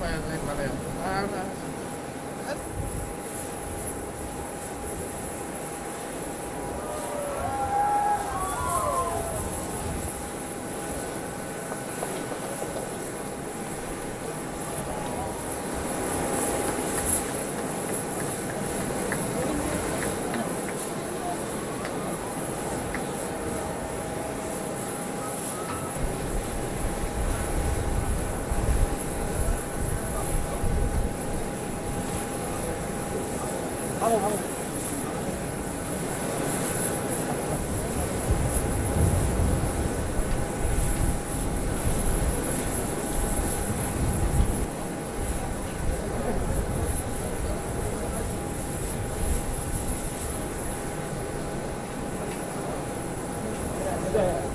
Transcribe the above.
买这个来啊！ 방어, 방어. 네.